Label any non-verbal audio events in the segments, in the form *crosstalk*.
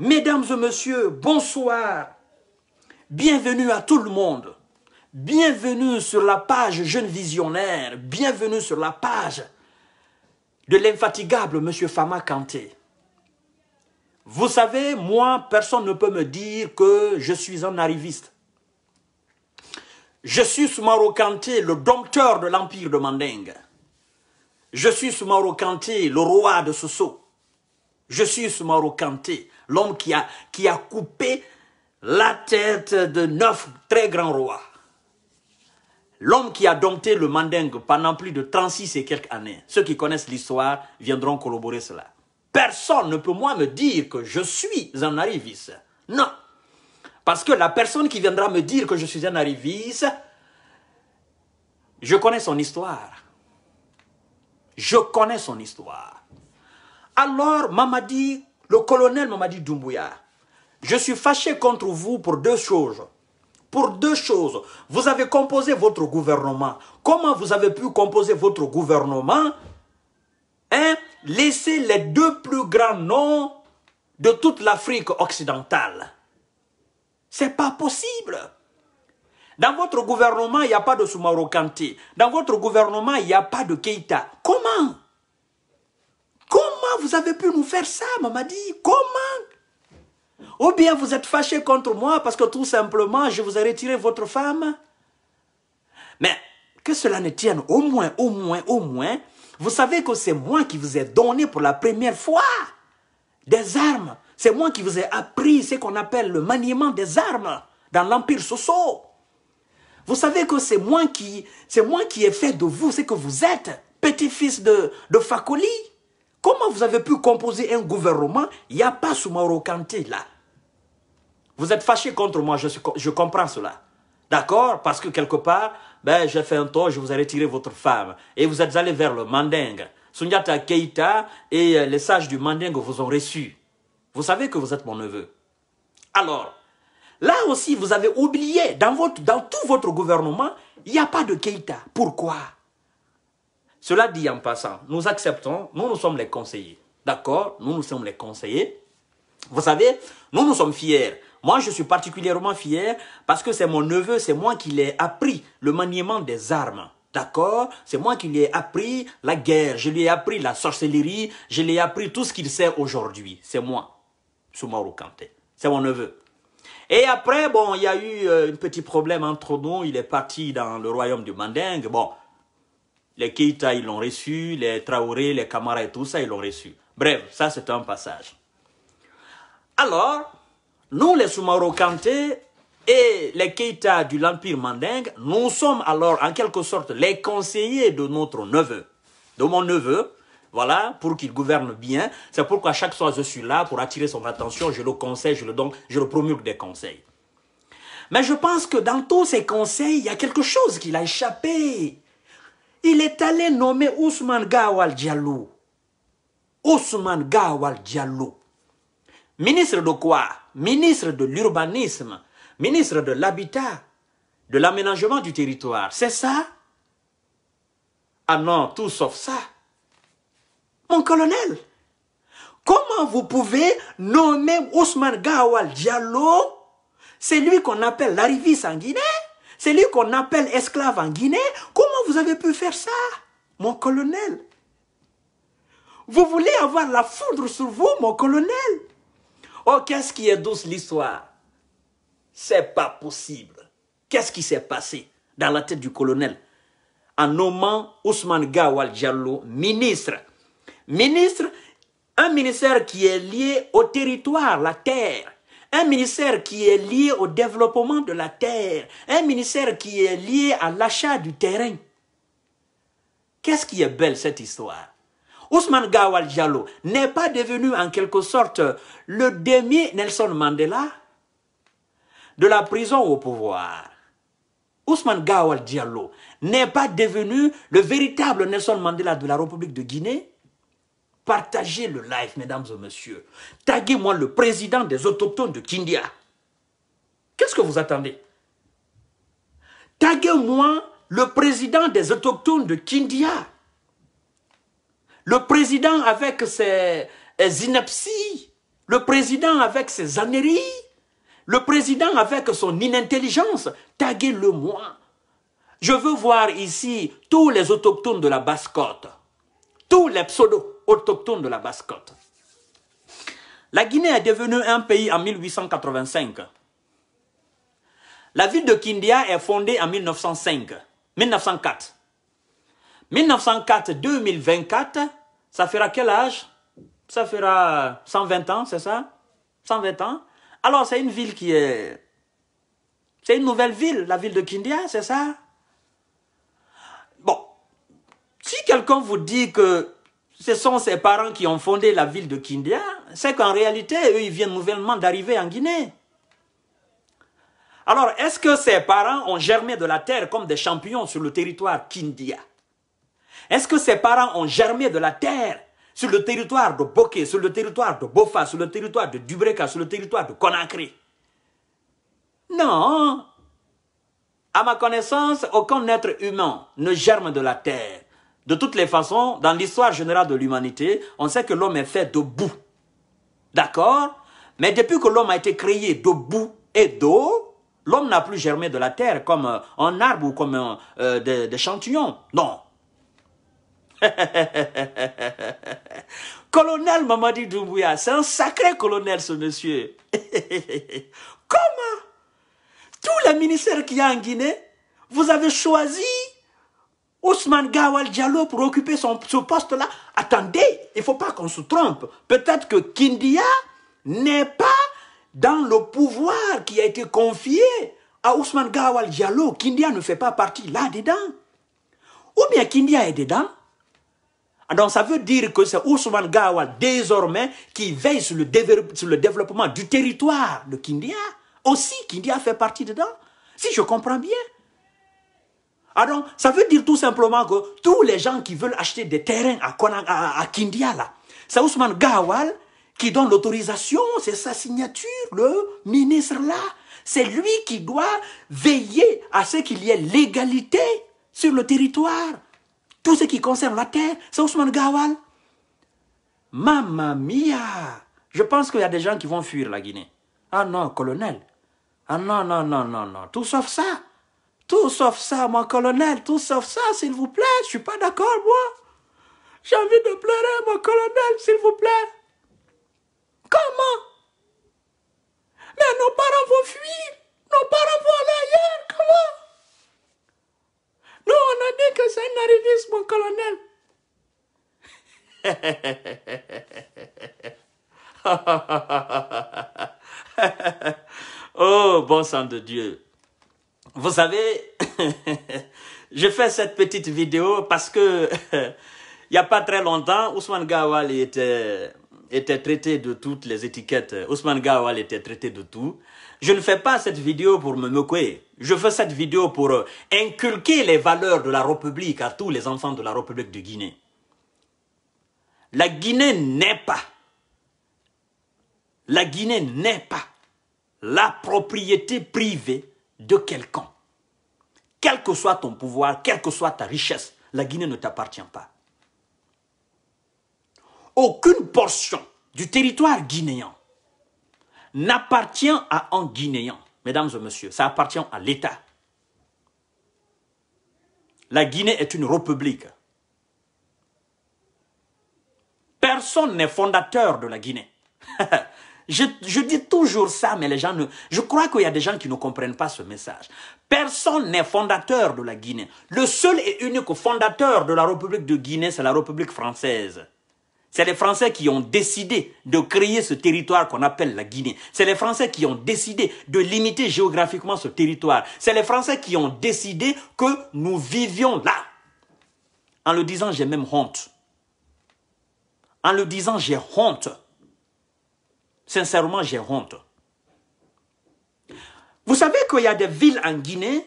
Mesdames et messieurs, bonsoir. Bienvenue à tout le monde. Bienvenue sur la page Jeune Visionnaire. Bienvenue sur la page de l'infatigable Monsieur Fama Kanté. Vous savez, moi, personne ne peut me dire que je suis un arriviste. Je suis Soumaro Kanté, le dompteur de l'empire de Mandingue. Je suis Soumaro Kanté, le roi de Soso. Je suis Soumaro Kanté, l'homme qui a, coupé la tête de neuf très grands rois. L'homme qui a dompté le Mandingue pendant plus de 36 et quelques années. Ceux qui connaissent l'histoire viendront corroborer cela. Personne ne peut moi me dire que je suis un arriviste. Non. Parce que la personne qui viendra me dire que je suis un arriviste, je connais son histoire. Je connais son histoire. Alors, Mamadi, le colonel Mamadi Doumbouya, je suis fâché contre vous pour deux choses. Pour deux choses. Vous avez composé votre gouvernement. Comment vous avez pu composer votre gouvernement hein? Laissez les deux plus grands noms de toute l'Afrique occidentale. C'est pas possible. Dans votre gouvernement, il n'y a pas de Soumaro Kanté. Dans votre gouvernement, il n'y a pas de. Comment Comment? Vous avez pu nous faire ça, Mamadi Comment? Ou bien vous êtes fâché contre moi parce que tout simplement je vous ai retiré votre femme? Mais que cela ne tienne au moins, au moins, au moins, vous savez que c'est moi qui vous ai donné pour la première fois des armes. C'est moi qui vous ai appris ce qu'on appelle le maniement des armes dans l'Empire Soso. Vous savez que c'est moi qui, moi qui ai fait de vous ce que vous êtes, petit-fils de, de Fakoli. Comment vous avez pu composer un gouvernement Il n'y a pas Soumaro Kanté là. Vous êtes fâché contre moi, je, je comprends cela. D'accord? Parce que quelque part, ben, j'ai fait un tort, je vous ai retiré votre femme. Et vous êtes allé vers le Mandingue. Sunyata Keita et euh, les sages du Mandingue vous ont reçu. Vous savez que vous êtes mon neveu. Alors, là aussi, vous avez oublié, dans, votre, dans tout votre gouvernement, il n'y a pas de Keita. Pourquoi? Cela dit en passant, nous acceptons, nous, nous sommes les conseillers. D'accord? Nous, nous sommes les conseillers. Vous savez, nous, nous sommes fiers. Moi, je suis particulièrement fier parce que c'est mon neveu, c'est moi qui l'ai appris le maniement des armes. D'accord? C'est moi qui lui appris la guerre, je lui ai appris la sorcellerie, je lui ai appris tout ce qu'il sait aujourd'hui. C'est moi, Soumarou Kanté. C'est mon neveu. Et après, bon, il y a eu euh, un petit problème entre nous. Il est parti dans le royaume du Mandingue. Bon, les Keita, ils l'ont reçu, les Traoré, les Kamara et tout ça, ils l'ont reçu. Bref, ça c'est un passage. Alors, nous, les Soumaro Kanté et les Keita de l'Empire Mandingue, nous sommes alors en quelque sorte les conseillers de notre neveu, de mon neveu, voilà, pour qu'il gouverne bien. C'est pourquoi chaque soir je suis là pour attirer son attention, je le conseille, je le donne, je le promulgue des conseils. Mais je pense que dans tous ces conseils, il y a quelque chose qui l'a échappé. Il est allé nommer Ousmane Gawal Diallo. Ousmane Gawal Diallo. Ministre de quoi? Ministre de l'urbanisme, ministre de l'habitat, de l'aménagement du territoire. C'est ça? Ah non, tout sauf ça. Mon colonel, comment vous pouvez nommer Ousmane Gawal Diallo? C'est lui qu'on appelle l'arriviste en Guinée C'est lui qu'on appelle esclave en Guinée? Vous avez pu faire ça, mon colonel Vous voulez avoir la foudre sur vous, mon colonel Oh, qu'est-ce qui est douce l'histoire? C'est pas possible. Qu'est-ce qui s'est passé dans la tête du colonel? En nommant Ousmane Gawal Diallo ministre Ministre, un ministère qui est lié au territoire, la terre. Un ministère qui est lié au développement de la terre. Un ministère qui est lié à l'achat du terrain. Qu'est-ce qui est belle cette histoire? Ousmane Gawal Diallo n'est pas devenu en quelque sorte le demi Nelson Mandela de la prison au pouvoir. Ousmane Gawal Diallo n'est pas devenu le véritable Nelson Mandela de la République de Guinée. Partagez le live, mesdames et messieurs. Taguez-moi le président des autochtones de Kindia. Qu'est-ce que vous attendez? Taguez-moi le président des autochtones de Kindia. Le président avec ses inepties, le président avec ses âneries, le président avec son inintelligence, taguez-le moi. Je veux voir ici tous les autochtones de la basse-côte, tous les pseudo-autochtones de la basse-côte. La Guinée est devenue un pays en 1885. La ville de Kindia est fondée en 1905, 1904. 1904-2024, ça fera quel âge? Ça fera 120 ans, c'est ça? 120 ans Alors c'est une ville qui est... C'est une nouvelle ville, la ville de Kindia, c'est ça? Bon, si quelqu'un vous dit que ce sont ses parents qui ont fondé la ville de Kindia, c'est qu'en réalité, eux, ils viennent nouvellement d'arriver en Guinée. Alors, est-ce que ses parents ont germé de la terre comme des champignons sur le territoire Kindia? Est-ce que ses parents ont germé de la terre sur le territoire de Boké, sur le territoire de Bofa, sur le territoire de Dubreka, sur le territoire de Conakry? Non. À ma connaissance, aucun être humain ne germe de la terre. De toutes les façons, dans l'histoire générale de l'humanité, on sait que l'homme est fait de boue. D'accord? Mais depuis que l'homme a été créé de boue et d'eau, l'homme n'a plus germé de la terre comme euh, un arbre ou comme euh, euh, des, champignons. Non. *laughs* colonel Mamadi Doumbouya, c'est un sacré colonel ce monsieur. *laughs* Comment Tous les ministères qu'il y a en Guinée, vous avez choisi Ousmane Gawal Diallo pour occuper son, ce poste-là. Attendez, il ne faut pas qu'on se trompe. Peut-être que Kindia n'est pas dans le pouvoir qui a été confié à Ousmane Gawal Diallo. Kindia ne fait pas partie là-dedans. Ou bien Kindia est dedans. Donc ça veut dire que c'est Ousmane Gawal désormais qui veille sur le, sur le développement du territoire de Kindia. Aussi, Kindia fait partie dedans. Si je comprends bien. Alors, ah ça veut dire tout simplement que tous les gens qui veulent acheter des terrains à, à, Kindia, là, c'est Ousmane Gawal qui donne l'autorisation, c'est sa signature, le ministre là. C'est lui qui doit veiller à ce qu'il y ait l'égalité sur le territoire. Tout ce qui concerne la terre, c'est Ousmane Gawal. Mamma mia Je pense qu'il y a des gens qui vont fuir la Guinée. Ah non, colonel. Ah non, non, non, non, non. Tout sauf ça. Tout sauf ça, mon colonel, tout sauf ça, s'il vous plaît. Je suis pas d'accord, moi. J'ai envie de pleurer, mon colonel, s'il vous plaît. Comment Mais nos parents vont fuir. Nos parents vont aller ailleurs. Comment Nous, on a dit que c'est un arrivisme, mon colonel. *laughs* oh, bon sang de Dieu. Vous savez, *laughs* je fais cette petite vidéo parce que *laughs* il n'y a pas très longtemps, Ousmane Gawal était, était traité de toutes les étiquettes. Ousmane Gawal était traité de tout. Je ne fais pas cette vidéo pour me moquer. Je fais cette vidéo pour inculquer les valeurs de la République à tous les enfants de la République de Guinée. La Guinée n'est pas, la Guinée n'est pas la propriété privée de quelqu'un. Quel que soit ton pouvoir, quelle que soit ta richesse, la Guinée ne t'appartient pas. Aucune portion du territoire guinéen n'appartient à un Guinéen. Mesdames et messieurs, ça appartient à l'État. La Guinée est une république. Personne n'est fondateur de la Guinée. *laughs* Je, dis toujours ça, mais les gens ne... Je crois qu'il y a des gens qui ne comprennent pas ce message. Personne n'est fondateur de la Guinée. Le seul et unique fondateur de la République de Guinée, c'est la République française. C'est les Français qui ont décidé de créer ce territoire qu'on appelle la Guinée. C'est les Français qui ont décidé de limiter géographiquement ce territoire. C'est les Français qui ont décidé que nous vivions là. En le disant, j'ai même honte. En le disant, j'ai honte. Sincèrement, j'ai honte. Vous savez qu'il y a des villes en Guinée,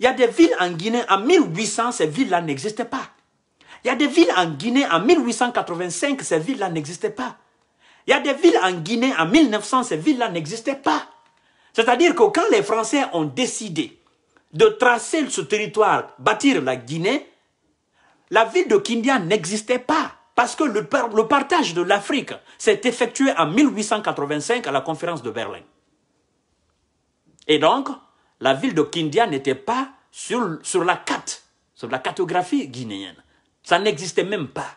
il y a des villes en Guinée, en 1800, ces villes-là n'existaient pas. Il y a des villes en Guinée, en 1885, ces villes-là n'existaient pas. Il y a des villes en Guinée, en 1900, ces villes-là n'existaient pas. C'est-à-dire que quand les Français ont décidé de tracer ce territoire, bâtir la Guinée, la ville de Kindia n'existait pas. Parce que le, partage de l'Afrique s'est effectué en 1885 à la conférence de Berlin. Et donc, la ville de Kindia n'était pas sur la carte, sur la cartographie guinéenne. Ça n'existait même pas.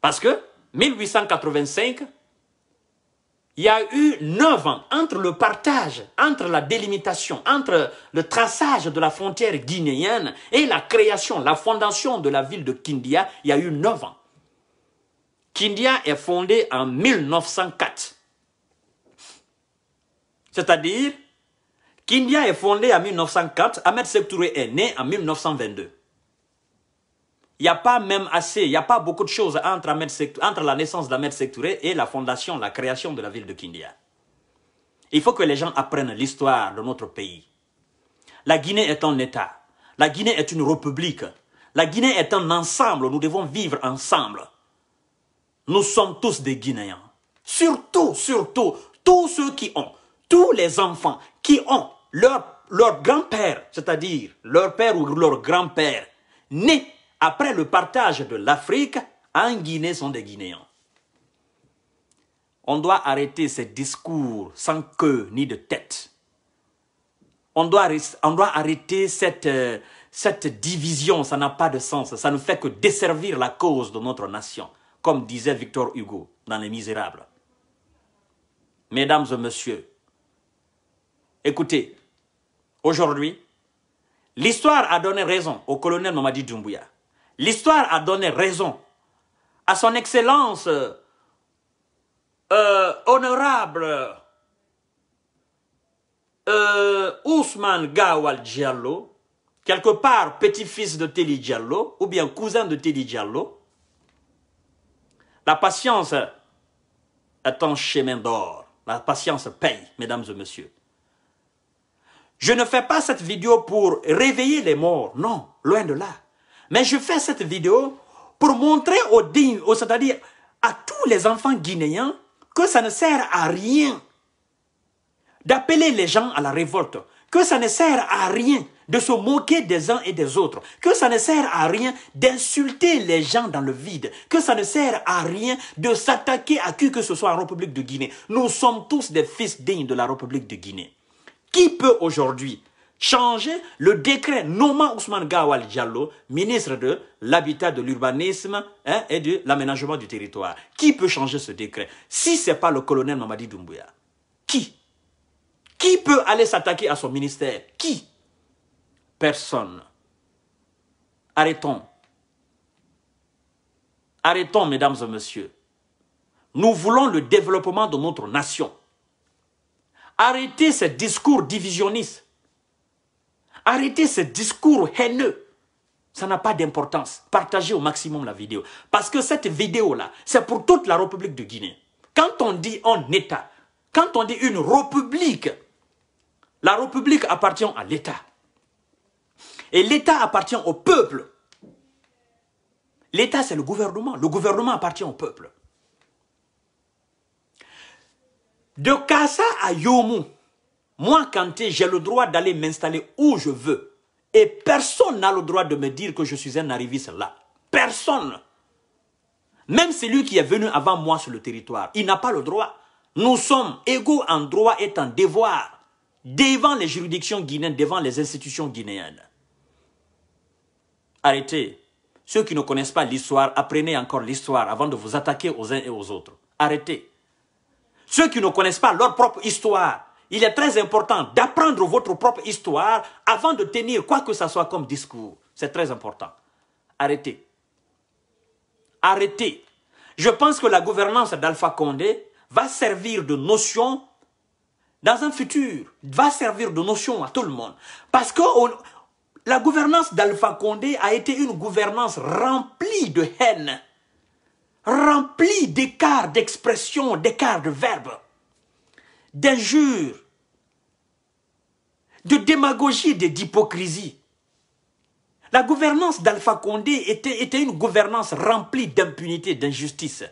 Parce que 1885, il y a eu neuf ans entre le partage, entre la délimitation, entre le traçage de la frontière guinéenne et la création, la fondation de la ville de Kindia, il y a eu neuf ans. Kindia est fondée en 1904. C'est-à-dire, Kindia est fondée en 1904, Ahmed Sektouré est né en 1922. Il n'y a pas même assez, il n'y a pas beaucoup de choses entre, la naissance d'Ahmed Sektouré et la fondation, la création de la ville de Kindia. Il faut que les gens apprennent l'histoire de notre pays. La Guinée est un État. La Guinée est une république. La Guinée est un ensemble. Nous devons vivre ensemble. Nous sommes tous des Guinéens. Surtout, surtout, tous ceux qui ont, tous les enfants qui ont leur, leur grand-père, c'est-à-dire leur père ou leur grand-père, né après le partage de l'Afrique, en Guinée sont des Guinéens. On doit arrêter ces discours sans queue ni de tête. On doit, on doit arrêter cette, euh, cette division, ça n'a pas de sens. Ça ne fait que desservir la cause de notre nation, comme disait Victor Hugo dans Les Misérables. Mesdames et messieurs, écoutez, aujourd'hui, l'histoire a donné raison au colonel Mamadi Doumbouya. L'histoire a donné raison à son excellence euh, honorable euh, Ousmane Gawal Diallo, quelque part petit-fils de Teli Diallo, ou bien cousin de Teli Diallo. La patience est un chemin d'or. La patience paye, mesdames et messieurs. Je ne fais pas cette vidéo pour réveiller les morts, non, loin de là. Mais je fais cette vidéo pour montrer aux dignes, c'est-à-dire à tous les enfants guinéens, que ça ne sert à rien d'appeler les gens à la révolte, que ça ne sert à rien de se moquer des uns et des autres, que ça ne sert à rien d'insulter les gens dans le vide, que ça ne sert à rien de s'attaquer à qui que ce soit en République de Guinée. Nous sommes tous des fils dignes de la République de Guinée. Qui peut aujourd'hui changer le décret nommant Ousmane Gawal Diallo, ministre de l'Habitat, de l'Urbanisme hein, et de l'Aménagement du Territoire. Qui peut changer ce décret Si ce n'est pas le colonel Mamadi Doumbouya? Qui? Qui peut aller s'attaquer à son ministère? Qui? Personne. Arrêtons. Arrêtons, mesdames et messieurs. Nous voulons le développement de notre nation. Arrêtez ces discours divisionnistes. Arrêtez ce discours haineux. Ça n'a pas d'importance. Partagez au maximum la vidéo. Parce que cette vidéo-là, c'est pour toute la République de Guinée. Quand on dit un État, quand on dit une République, la République appartient à l'État. Et l'État appartient au peuple. L'État, c'est le gouvernement. Le gouvernement appartient au peuple. De Kassa à Yomu, moi, Kanté, j'ai le droit d'aller m'installer où je veux. Et personne n'a le droit de me dire que je suis un arriviste là. Personne. Même celui qui est venu avant moi sur le territoire, il n'a pas le droit. Nous sommes égaux en droit et en devoir devant les juridictions guinéennes, devant les institutions guinéennes. Arrêtez. Ceux qui ne connaissent pas l'histoire, apprenez encore l'histoire avant de vous attaquer aux uns et aux autres. Arrêtez. Ceux qui ne connaissent pas leur propre histoire, il est très important d'apprendre votre propre histoire avant de tenir quoi que ce soit comme discours. C'est très important. Arrêtez. Arrêtez. Je pense que la gouvernance d'Alpha Condé va servir de notion dans un futur, va servir de notion à tout le monde. Parce que la gouvernance d'Alpha Condé a été une gouvernance remplie de haine, remplie d'écarts d'expression, d'écarts de verbes d'injures, de démagogie et d'hypocrisie. La gouvernance d'Alpha Condé était, une gouvernance remplie d'impunité, d'injustice.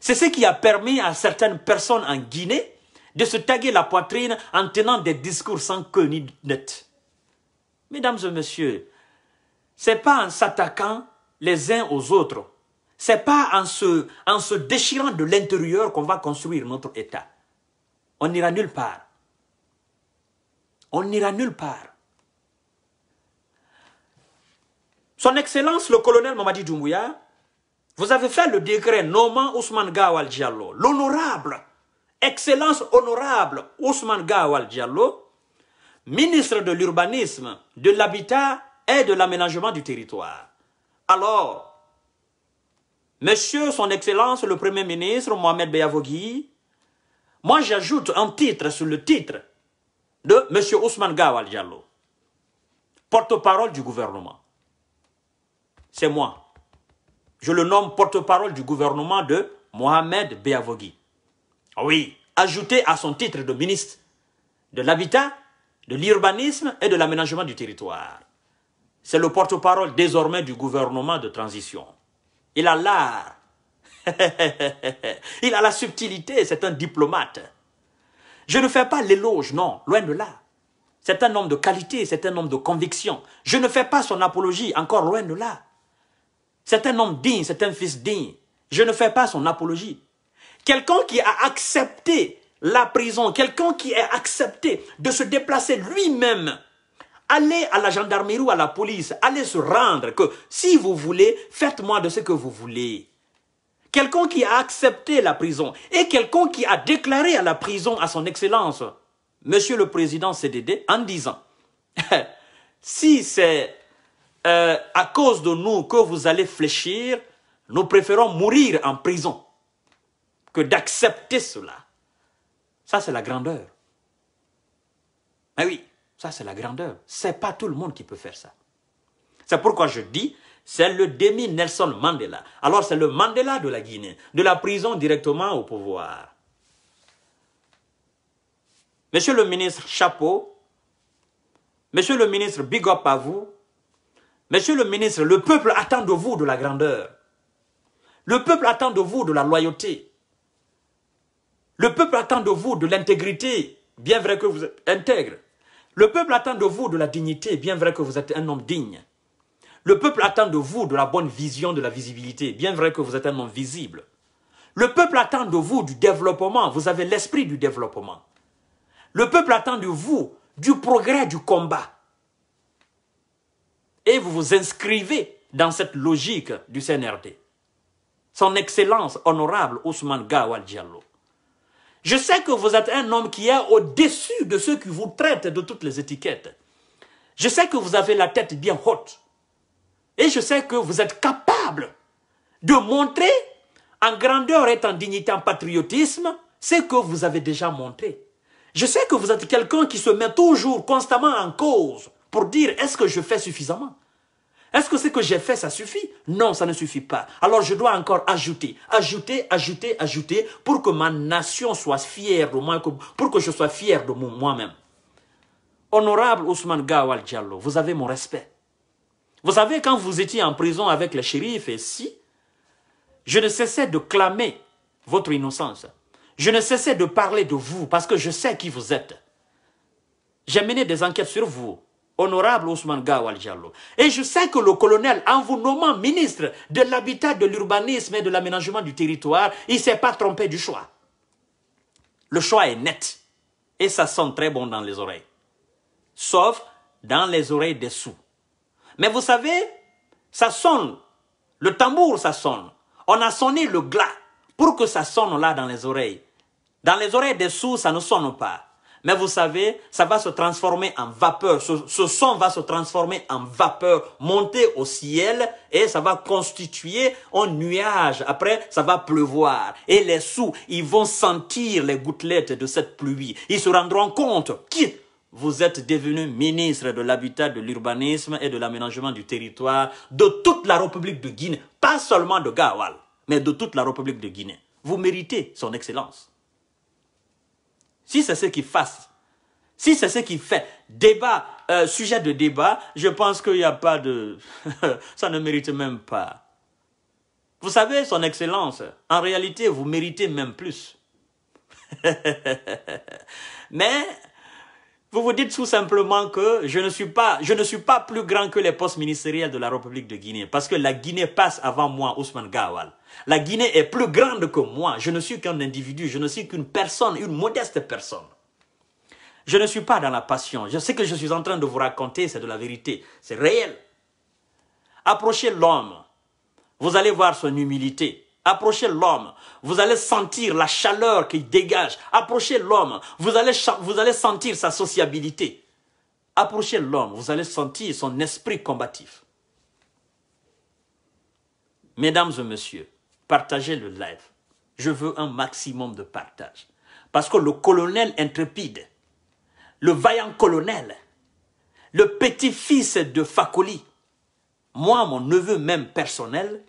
C'est ce qui a permis à certaines personnes en Guinée de se taguer la poitrine en tenant des discours sans queue ni net. Mesdames et messieurs, c'est pas en s'attaquant les uns aux autres C'est pas en se déchirant de l'intérieur qu'on va construire notre État. On n'ira nulle part. On n'ira nulle part. Son Excellence le colonel Mamadi Doumbouya, vous avez fait le décret nommant Ousmane Gawal Diallo, l'honorable, Excellence honorable Ousmane Gawal Diallo, ministre de l'urbanisme, de l'habitat et de l'aménagement du territoire. Alors, Monsieur son Excellence le Premier ministre Mohamed Beyavogui, moi j'ajoute un titre sur le titre de Monsieur Ousmane Gawal Diallo, porte-parole du gouvernement. C'est moi. Je le nomme porte-parole du gouvernement de Mohamed Beyavogui. Oui, ajouté à son titre de ministre de l'Habitat, de l'Urbanisme et de l'Aménagement du territoire. C'est le porte-parole désormais du gouvernement de transition. Il a l'art. *laughs* il a la subtilité, c'est un diplomate. Je ne fais pas l'éloge, non, loin de là. C'est un homme de qualité, c'est un homme de conviction. Je ne fais pas son apologie, encore loin de là. C'est un homme digne, c'est un fils digne. Je ne fais pas son apologie. Quelqu'un qui a accepté la prison, quelqu'un qui a accepté de se déplacer lui-même allez à la gendarmerie ou à la police, allez se rendre, que si vous voulez, faites-moi de ce que vous voulez. Quelqu'un qui a accepté la prison et quelqu'un qui a déclaré à la prison à son excellence, Monsieur le Président CDD, en disant, *laughs* si c'est euh, à cause de nous que vous allez fléchir, nous préférons mourir en prison que d'accepter cela. Ça, c'est la grandeur. Ah oui. Ça, c'est la grandeur. C'est pas tout le monde qui peut faire ça. C'est pourquoi je dis, c'est le demi Nelson Mandela. Alors, c'est le Mandela de la Guinée, de la prison directement au pouvoir. Monsieur le ministre, chapeau. Monsieur le ministre, big up à vous. Monsieur le ministre, le peuple attend de vous de la grandeur. Le peuple attend de vous de la loyauté. Le peuple attend de vous de l'intégrité, bien vrai que vous êtes intègre. Le peuple attend de vous de la dignité, bien vrai que vous êtes un homme digne. Le peuple attend de vous de la bonne vision de la visibilité, bien vrai que vous êtes un homme visible. Le peuple attend de vous du développement, vous avez l'esprit du développement. Le peuple attend de vous du progrès du combat. Et vous vous inscrivez dans cette logique du CNRD. Son Excellence honorable Ousmane Gawal Diallo. Je sais que vous êtes un homme qui est au-dessus de ceux qui vous traitent de toutes les étiquettes. Je sais que vous avez la tête bien haute. Et je sais que vous êtes capable de montrer en grandeur et en dignité, en patriotisme, ce que vous avez déjà montré. Je sais que vous êtes quelqu'un qui se met toujours constamment en cause pour dire est-ce que je fais suffisamment? Est-ce que ce que j'ai fait, ça suffit? Non, ça ne suffit pas. Alors je dois encore ajouter, ajouter, ajouter, ajouter pour que ma nation soit fière de moi, pour que je sois fier de moi-même. Honorable Ousmane Gawal Diallo, vous avez mon respect. Vous savez, quand vous étiez en prison avec le shérif et si, je ne cessais de clamer votre innocence. Je ne cessais de parler de vous parce que je sais qui vous êtes. J'ai mené des enquêtes sur vous honorable Ousmane Gawal Diallo. Et je sais que le colonel, en vous nommant ministre de l'habitat, de l'urbanisme et de l'aménagement du territoire, il ne s'est pas trompé du choix. Le choix est net. Et ça sonne très bon dans les oreilles. Sauf dans les oreilles des sous. Mais vous savez, ça sonne. Le tambour, ça sonne. On a sonné le glas pour que ça sonne là dans les oreilles. Dans les oreilles des sous, ça ne sonne pas. Mais vous savez, ça va se transformer en vapeur. Ce, son va se transformer en vapeur, monter au ciel et ça va constituer un nuage. Après, ça va pleuvoir. Et les sous, ils vont sentir les gouttelettes de cette pluie. Ils se rendront compte qui vous êtes devenu ministre de l'habitat, de l'urbanisme et de l'aménagement du territoire de toute la République de Guinée. Pas seulement de Gawal, mais de toute la République de Guinée. Vous méritez son excellence. Si c'est ce qui fasse, si c'est ce qui fait débat, euh, sujet de débat, je pense qu'il n'y a pas de... *laughs* ça ne mérite même pas. Vous savez, son excellence, en réalité, vous méritez même plus. *laughs* Mais Vous vous dites tout simplement que je ne suis pas, je ne suis pas plus grand que les postes ministériels de la République de Guinée, parce que la Guinée passe avant moi, Ousmane Gawal. La Guinée est plus grande que moi. Je ne suis qu'un individu, je ne suis qu'une personne, une modeste personne. Je ne suis pas dans la passion. Je sais que je suis en train de vous raconter, c'est de la vérité. C'est réel. Approchez l'homme. Vous allez voir son humilité. Approchez l'homme, vous allez sentir la chaleur qu'il dégage. Approchez l'homme, vous allez, vous allez sentir sa sociabilité. Approchez l'homme, vous allez sentir son esprit combatif. Mesdames et messieurs, partagez le live. Je veux un maximum de partage. Parce que le colonel intrépide, le vaillant colonel, le petit-fils de Fakoli, moi, mon neveu même personnel,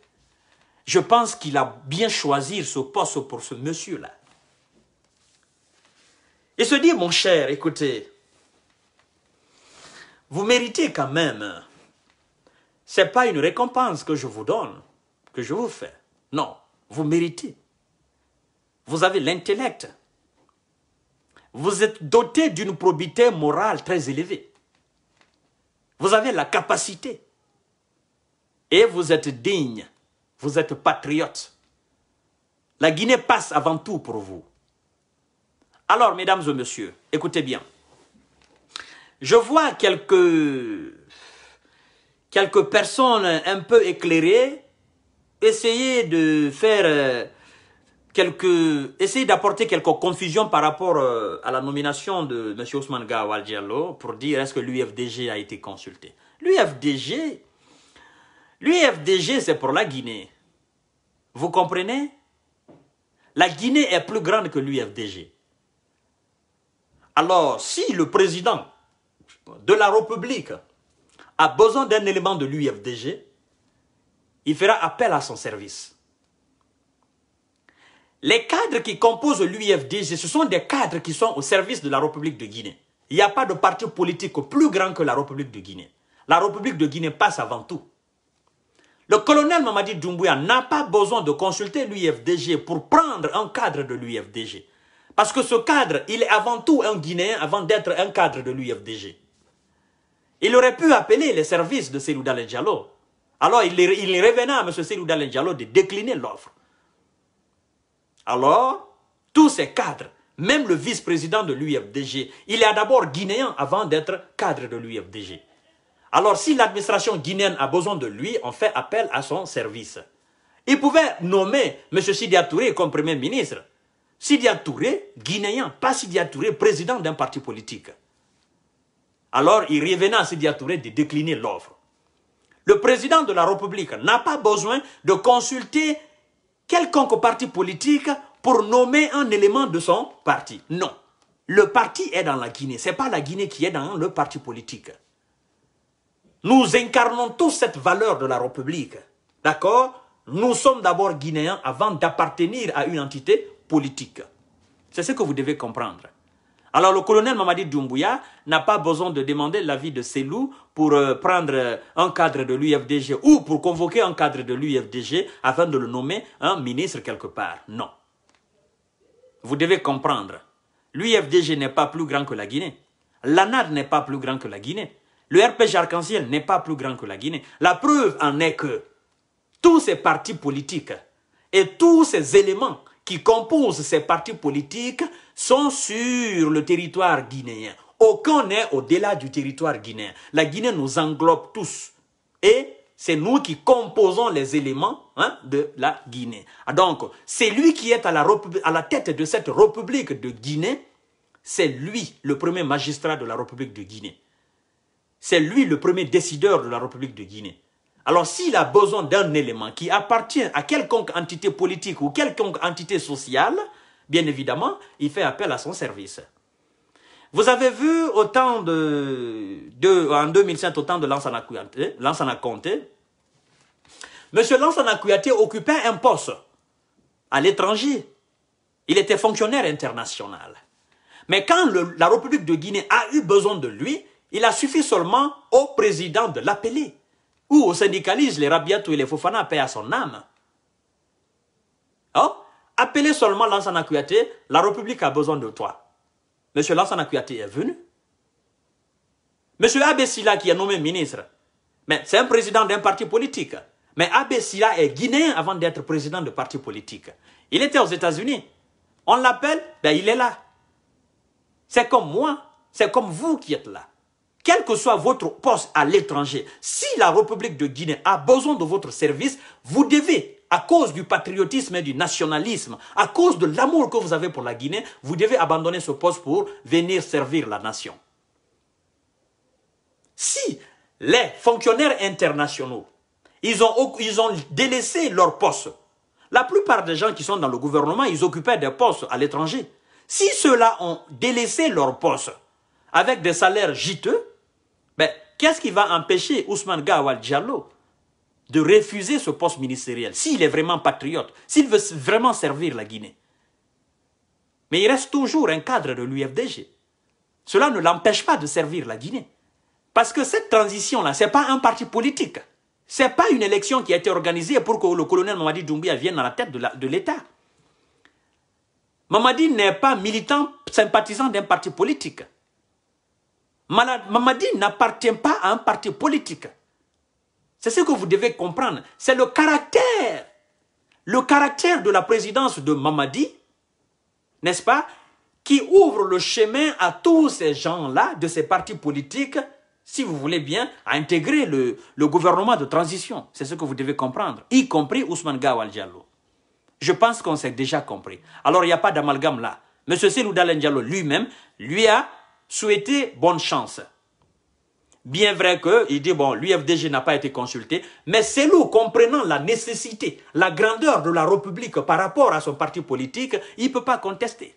je pense qu'il a bien choisi ce poste pour ce monsieur-là. Et se dit, mon cher, écoutez, vous méritez quand même. Ce n'est pas une récompense que je vous donne, que je vous fais. Non, vous méritez. Vous avez l'intellect. Vous êtes doté d'une probité morale très élevée. Vous avez la capacité. Et vous êtes digne vous êtes patriote. La Guinée passe avant tout pour vous. Alors, mesdames et messieurs, écoutez bien. Je vois quelques, quelques personnes un peu éclairées essayer de faire euh, quelques, essayer d'apporter quelques confusions par rapport euh, à la nomination de M. Ousmane Gawal Diallo pour dire est-ce que l'UFDG a été consulté. L'UFDG, l'UFDG c'est pour la Guinée. Vous comprenez? La Guinée est plus grande que l'UFDG. Alors, si le président de la République a besoin d'un élément de l'UFDG, il fera appel à son service. Les cadres qui composent l'UFDG, ce sont des cadres qui sont au service de la République de Guinée. Il n'y a pas de parti politique plus grand que la République de Guinée. La République de Guinée passe avant tout. Le colonel Mamadi Doumbouya n'a pas besoin de consulter l'UFDG pour prendre un cadre de l'UFDG. Parce que ce cadre, il est avant tout un Guinéen avant d'être un cadre de l'UFDG. Il aurait pu appeler les services de Selou Diallo. Alors, il, il revenait à M. Selou Diallo de décliner l'offre. Alors, tous ces cadres, même le vice-président de l'UFDG, il est d'abord guinéen avant d'être cadre de l'UFDG. Alors, si l'administration guinéenne a besoin de lui, on fait appel à son service. Il pouvait nommer M. Sidia Touré comme Premier ministre. Sidia Touré, guinéen, pas Sidia Touré, président d'un parti politique. Alors, il revenait à Sidia Touré de décliner l'offre. Le président de la République n'a pas besoin de consulter quelconque parti politique pour nommer un élément de son parti. Non. Le parti est dans la Guinée. Ce n'est pas la Guinée qui est dans le parti politique. Nous incarnons tous cette valeur de la République. D'accord? Nous sommes d'abord Guinéens avant d'appartenir à une entité politique. C'est ce que vous devez comprendre. Alors le colonel Mamadi Doumbouya n'a pas besoin de demander l'avis de Selou pour euh, prendre un cadre de l'UFDG ou pour convoquer un cadre de l'UFDG afin de le nommer un ministre quelque part. Non. Vous devez comprendre. L'UFDG n'est pas plus grand que la Guinée. L'ANAD n'est pas plus grand que la Guinée. Le RPG Arc-en-Ciel n'est pas plus grand que la Guinée. La preuve en est que tous ces partis politiques et tous ces éléments qui composent ces partis politiques sont sur le territoire guinéen. Aucun n'est au-delà du territoire guinéen. La Guinée nous englobe tous. Et c'est nous qui composons les éléments hein, de la Guinée. Ah, donc, c'est lui qui est à la, à la tête de cette République de Guinée. C'est lui le premier magistrat de la République de Guinée. C'est lui le premier décideur de la République de Guinée. Alors s'il a besoin d'un élément qui appartient à quelconque entité politique ou quelconque entité sociale, bien évidemment, il fait appel à son service. Vous avez vu de, en 2007, autant de Lansana Conté. Monsieur Lansana Kouyaté occupait un poste à l'étranger. Il était fonctionnaire international. Mais quand la République de Guinée a eu besoin de lui, il a suffi seulement au président de l'appeler. Ou au syndicalistes, les Rabiatou et les Fofana paient à son âme. Oh, appelez seulement Lansana Kouyaté, la République a besoin de toi. Monsieur Lansana Kouyaté est venu. Monsieur Abessila qui est nommé ministre, mais c'est un président d'un parti politique. Mais Abessila est guinéen avant d'être président de parti politique. Il était aux États-Unis. On l'appelle, ben il est là. C'est comme moi, c'est comme vous qui êtes là. Quel que soit votre poste à l'étranger, si la République de Guinée a besoin de votre service, vous devez, à cause du patriotisme et du nationalisme, à cause de l'amour que vous avez pour la Guinée, vous devez abandonner ce poste pour venir servir la nation. Si les fonctionnaires internationaux, ils ont, ils ont délaissé leur poste, la plupart des gens qui sont dans le gouvernement, ils occupaient des postes à l'étranger. Si ceux-là ont délaissé leur poste avec des salaires juteux, qu'est-ce qui va empêcher Ousmane Gawal Diallo de refuser ce poste ministériel s'il est vraiment patriote, s'il veut vraiment servir la Guinée? Mais il reste toujours un cadre de l'UFDG. Cela ne l'empêche pas de servir la Guinée. Parce que cette transition-là, ce n'est pas un parti politique. Ce n'est pas une élection qui a été organisée pour que le colonel Mamadi Doumbia vienne à la tête de l'État. Mamadi n'est pas militant, sympathisant d'un parti politique. Mamadi n'appartient pas à un parti politique. C'est ce que vous devez comprendre. C'est le caractère, le caractère de la présidence de Mamadi, n'est-ce pas, qui ouvre le chemin à tous ces gens-là, de ces partis politiques, si vous voulez bien, à intégrer le, gouvernement de transition. C'est ce que vous devez comprendre, y compris Ousmane Gawal Diallo. Je pense qu'on s'est déjà compris. Alors, il n'y a pas d'amalgame là. M. Selou Diallo lui-même, lui a souhaité bonne chance. Bien vrai qu'il dit, bon, l'UFDG n'a pas été consulté, mais c'est nous, comprenant la nécessité, la grandeur de la République par rapport à son parti politique, il ne peut pas contester.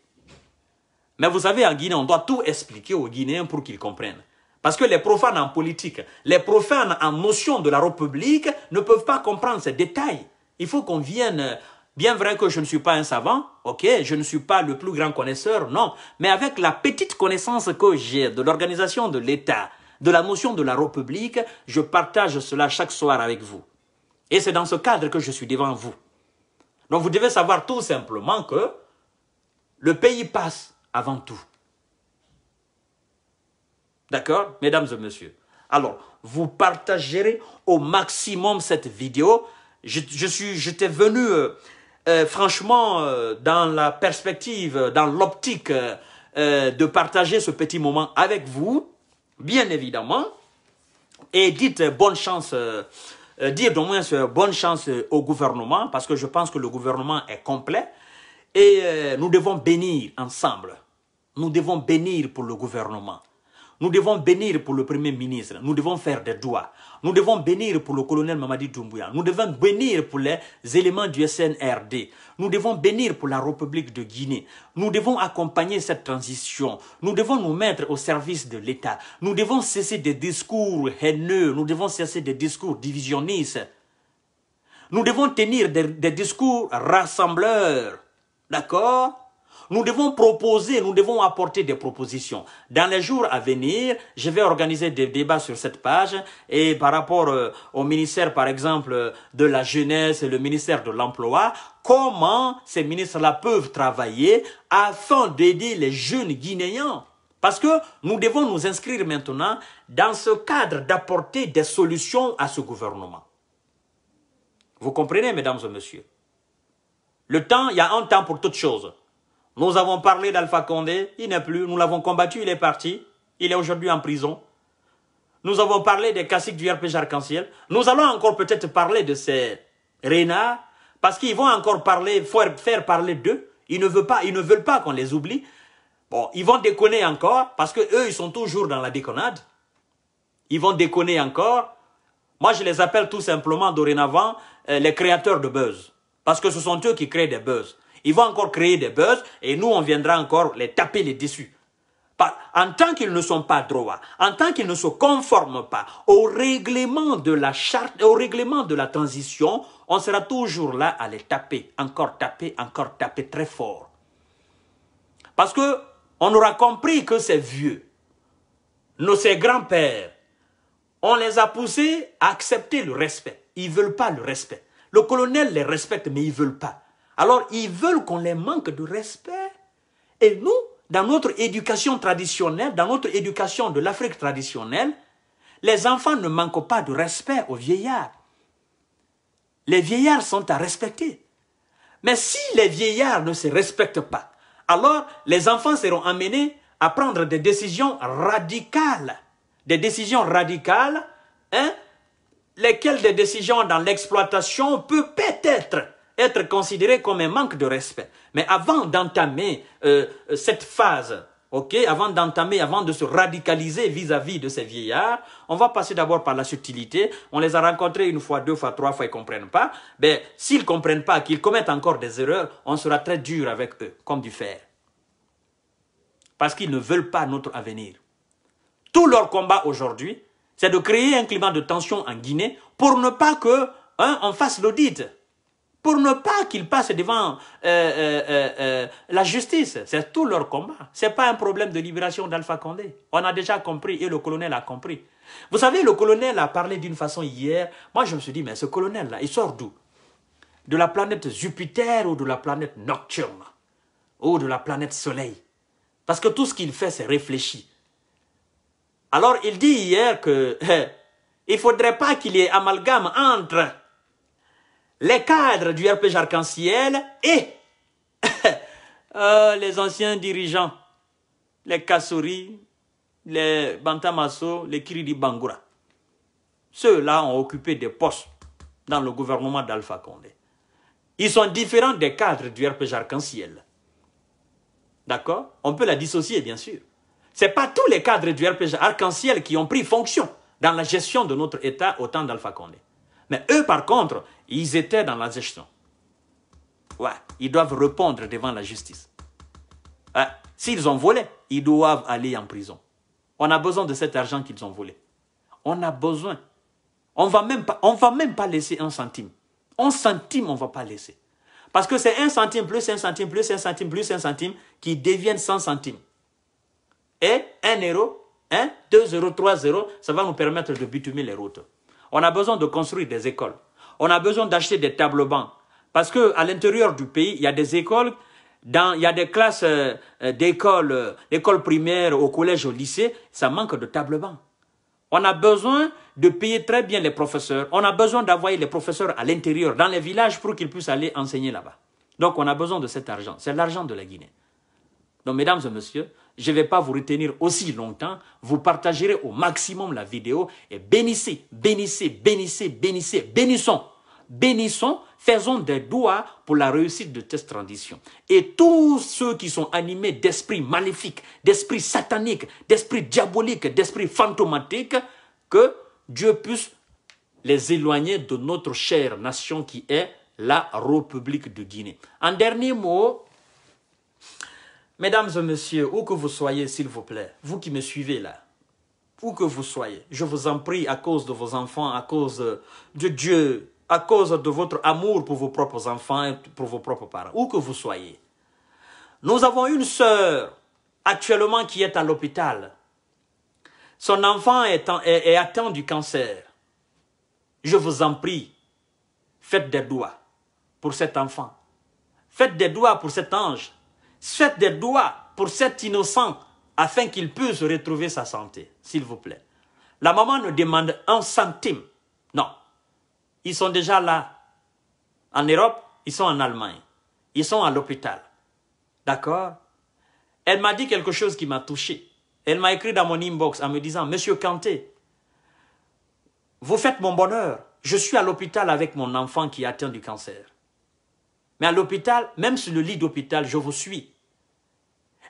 Mais vous savez, en Guinée, on doit tout expliquer aux Guinéens pour qu'ils comprennent. Parce que les profanes en politique, les profanes en notion de la République ne peuvent pas comprendre ces détails. Il faut qu'on vienne Bien vrai que je ne suis pas un savant, ok, je ne suis pas le plus grand connaisseur, non, mais avec la petite connaissance que j'ai de l'organisation de l'État, de la notion de la République, je partage cela chaque soir avec vous. Et c'est dans ce cadre que je suis devant vous. Donc vous devez savoir tout simplement que le pays passe avant tout. D'accord Mesdames et messieurs? Alors, vous partagerez au maximum cette vidéo. Je, je suis, j'étais venu euh, euh, franchement, euh, dans la perspective, dans l'optique euh, de partager ce petit moment avec vous, bien évidemment, et dites bonne chance, dire au moins bonne chance au gouvernement, parce que je pense que le gouvernement est complet, et nous devons bénir ensemble. Nous devons bénir pour le gouvernement. Nous devons bénir pour le Premier ministre. Nous devons faire des doigts. Nous devons bénir pour le colonel Mamadi Doumbouya. Nous devons bénir pour les éléments du SNRD. Nous devons bénir pour la République de Guinée. Nous devons accompagner cette transition. Nous devons nous mettre au service de l'État. Nous devons cesser des discours haineux. Nous devons cesser des discours divisionnistes. Nous devons tenir des, des discours rassembleurs. D'accord nous devons proposer, nous devons apporter des propositions. Dans les jours à venir, je vais organiser des débats sur cette page et par rapport euh, au ministère, par exemple, de la jeunesse et le ministère de l'emploi, comment ces ministres-là peuvent travailler afin d'aider les jeunes Guinéens. Parce que nous devons nous inscrire maintenant dans ce cadre d'apporter des solutions à ce gouvernement. Vous comprenez, mesdames et messieurs? Le temps, il y a un temps pour toutes choses. Nous avons parlé d'Alpha Condé, il n'est plus, nous l'avons combattu, il est parti, il est aujourd'hui en prison. Nous avons parlé des caciques du RPG Arc-en-Ciel. Nous allons encore peut-être parler de ces renards, parce qu'ils vont encore parler, faire parler d'eux. Ils ne veulent pas, ils ne veulent pas qu'on les oublie. Bon, ils vont déconner encore, parce que eux, ils sont toujours dans la déconnade. Ils vont déconner encore. Moi, je les appelle tout simplement dorénavant euh, les créateurs de buzz. Parce que ce sont eux qui créent des buzz. Ils vont encore créer des buzz et nous, on viendra encore les taper les dessus. En tant qu'ils ne sont pas droits, en tant qu'ils ne se conforment pas au règlement de la charte, au règlement de la transition, on sera toujours là à les taper, encore taper, encore taper très fort. Parce que on aura compris que ces vieux, nos ces grands-pères, on les a poussés à accepter le respect. Ils veulent pas le respect. Le colonel les respecte, mais ils veulent pas. Alors, ils veulent qu'on les manque de respect. Et nous, dans notre éducation traditionnelle, dans notre éducation de l'Afrique traditionnelle, les enfants ne manquent pas de respect aux vieillards. Les vieillards sont à respecter. Mais si les vieillards ne se respectent pas, alors les enfants seront amenés à prendre des décisions radicales. Des décisions radicales, hein, lesquelles des décisions dans l'exploitation peuvent peut-être être considérées comme un manque de respect. Mais avant d'entamer euh, cette phase ok, avant d'entamer, avant de se radicaliser vis-à-vis de ces vieillards, on va passer d'abord par la subtilité. On les a rencontrés une fois, deux fois, trois fois, ils comprennent pas. Ben, s'ils comprennent pas, qu'ils commettent encore des erreurs, on sera très dur avec eux, comme du fer. Parce qu'ils ne veulent pas notre avenir. Tout leur combat aujourd'hui, c'est de créer un climat de tension en Guinée pour ne pas que, hein, fasse l'audit pour ne pas qu'ils passent devant euh, euh, euh, la justice. C'est tout leur combat. Ce n'est pas un problème de libération d'Alpha Condé. On a déjà compris et le colonel a compris. Vous savez, le colonel a parlé d'une façon hier. Moi, je me suis dit, mais ce colonel-là, il sort d'où? De la planète Jupiter ou de la planète Nocturne? Ou de la planète Soleil? Parce que tout ce qu'il fait, c'est réfléchir. Alors, il dit hier que *laughs* il faudrait pas qu'il y ait amalgame entre les cadres du RPG Arc-en-Ciel et *laughs* euh, les anciens dirigeants, les Kassouri, les Bantamasso, les Kiridi Bangoura. Ceux-là ont occupé des postes dans le gouvernement d'Alpha Condé. Ils sont différents des cadres du RPG Arc-en-Ciel. D'accord? On peut la dissocier, bien sûr. Ce n'est pas tous les cadres du RPG Arc-en-Ciel qui ont pris fonction dans la gestion de notre État au temps d'Alpha Condé. Mais eux, par contre, ils étaient dans la gestion. Ouais, ils doivent répondre devant la justice. S'ils ont volé, ils doivent aller en prison. On a besoin de cet argent qu'ils ont volé. On a besoin. On va va même pas laisser un centime. Un centime, on ne va pas laisser. Parce que c'est un centime plus un centime plus un centime plus un centime qui deviennent 100 centimes. Et un euro, un, deux euros, trois euros, ça va nous permettre de bitumer les routes. On a besoin de construire des écoles. On a besoin d'acheter des tables bancs. Parce qu'à l'intérieur du pays, il y a des écoles, il y a des classes euh, euh, d'école, euh, écoles primaires, au collège, au lycée, ça manque de tables bancs. On a besoin de payer très bien les professeurs. On a besoin d'envoyer les professeurs à l'intérieur, dans les villages, pour qu'ils puissent aller enseigner là-bas. Donc on a besoin de cet argent. C'est l'argent de la Guinée. Donc mesdames et messieurs, je ne vais pas vous retenir aussi longtemps. Vous partagerez au maximum la vidéo et bénissez, bénissez, bénissez, bénissez, bénissons. Bénissons, faisons des doigts pour la réussite de cette transition. Et tous ceux qui sont animés d'esprits maléfiques, d'esprits sataniques, d'esprits diaboliques, d'esprits fantomatiques, que Dieu puisse les éloigner de notre chère nation qui est la République de Guinée. En dernier mot, Mesdames et messieurs, où que vous soyez, s'il vous plaît, vous qui me suivez là, où que vous soyez, je vous en prie, à cause de vos enfants, à cause de Dieu, à cause de votre amour pour vos propres enfants et pour vos propres parents, où que vous soyez. Nous avons une sœur actuellement qui est à l'hôpital. Son enfant est, est atteint du cancer. Je vous en prie, faites des doigts pour cet enfant. Faites des doigts pour cet ange Faites des doigts pour cet innocent afin qu'il puisse retrouver sa santé, s'il vous plaît. La maman ne demande un centime. Non. Ils sont déjà là. En Europe, ils sont en Allemagne. Ils sont à l'hôpital. D'accord? Elle m'a dit quelque chose qui m'a touché. Elle m'a écrit dans mon inbox en me disant, Monsieur Kanté, vous faites mon bonheur. Je suis à l'hôpital avec mon enfant qui atteint du cancer. Mais à l'hôpital, même sur le lit d'hôpital, je vous suis.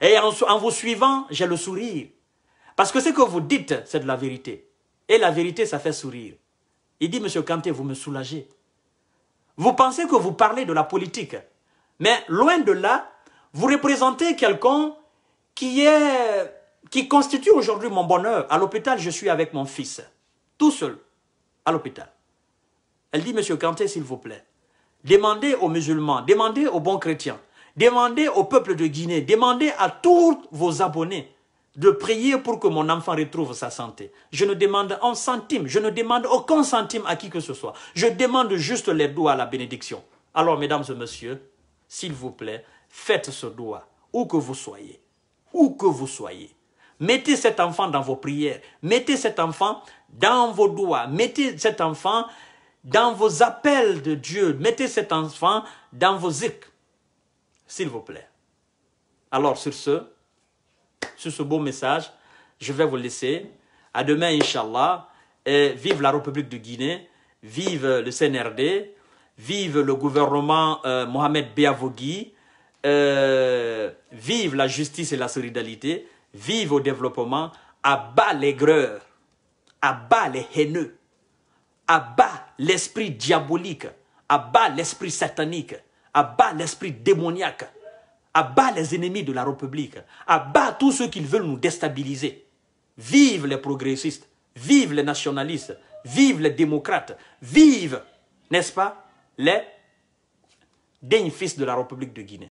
Et en, vous suivant, j'ai le sourire. Parce que ce que vous dites, c'est de la vérité. Et la vérité, ça fait sourire. Il dit, Monsieur Kanté, vous me soulagez. Vous pensez que vous parlez de la politique. Mais loin de là, vous représentez quelqu'un qui est, qui constitue aujourd'hui mon bonheur. À l'hôpital, je suis avec mon fils. Tout seul. À l'hôpital. Elle dit, Monsieur Kanté, s'il vous plaît, demandez aux musulmans, demandez aux bons chrétiens, Demandez au peuple de Guinée, demandez à tous vos abonnés de prier pour que mon enfant retrouve sa santé. Je ne demande un centime, je ne demande aucun centime à qui que ce soit. Je demande juste les doigts à la bénédiction. Alors, mesdames et messieurs, s'il vous plaît, faites ce doigt, où que vous soyez. où que vous soyez. Mettez cet enfant dans vos prières. Mettez cet enfant dans vos doigts. Mettez cet enfant dans vos appels de Dieu. Mettez cet enfant dans vos zikr. S'il vous plaît. Alors, sur ce, sur ce beau message, je vais vous laisser. À demain, Inch'Allah. Et vive la République de Guinée. Vive le CNRD. Vive le gouvernement euh, Mohamed Beavogui. Euh, vive la justice et la solidarité. Vive au développement. Abat les greurs. Abat les haineux. Abat l'esprit diabolique. Abat l'esprit satanique. Abat l'esprit démoniaque. Abat les ennemis de la République. Abat tous ceux qui veulent nous déstabiliser. Vive les progressistes. Vive les nationalistes. Vive les démocrates. Vive, n'est-ce pas, les dignes fils de la République de Guinée.